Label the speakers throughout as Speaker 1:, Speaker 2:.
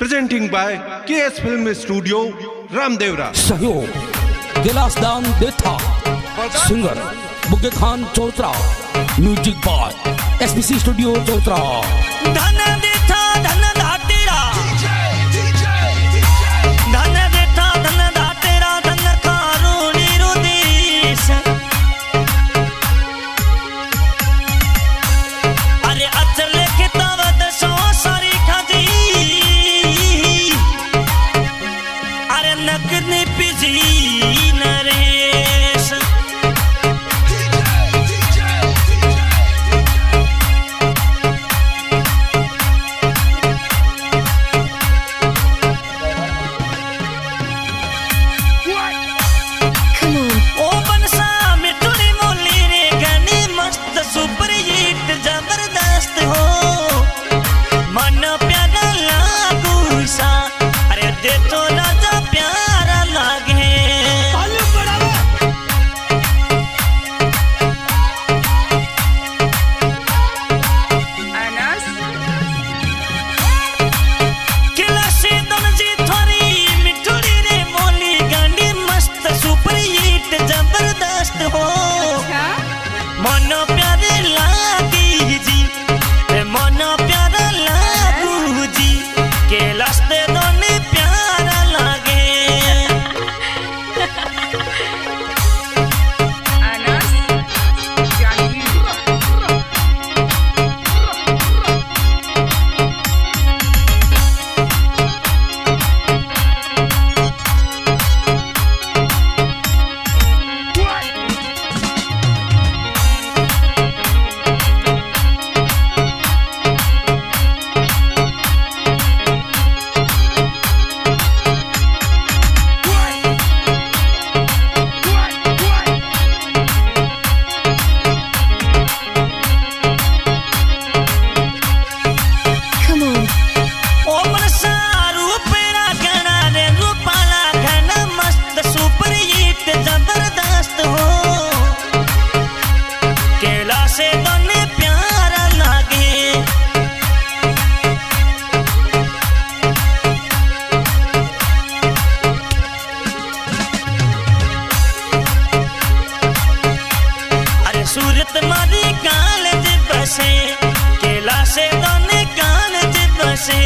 Speaker 1: Presenting by K S film studio Ramdevra
Speaker 2: सहयोग गिलास दान देथा सिंगर बुके खान चौथरा म्यूज़िक बाय एसपीसी स्टूडियो चौतरा।
Speaker 3: से गाने गान जितना से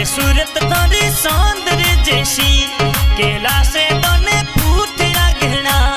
Speaker 3: એ સુરત તારી સૌંદર્ય જૈસી કેલા સે દોને ફૂટ્યા ગહેણા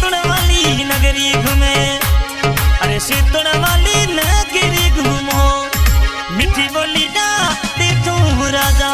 Speaker 3: सीतण वाली नगरी घूमे। अरे सीतण वाली नगरी घूमो। मिठी बोली डा तू राजा।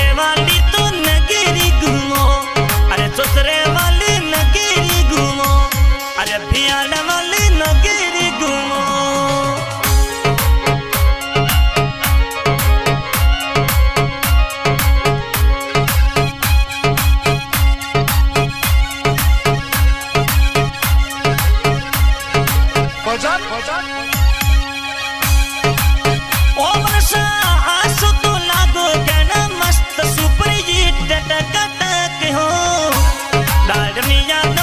Speaker 3: देवानी mía.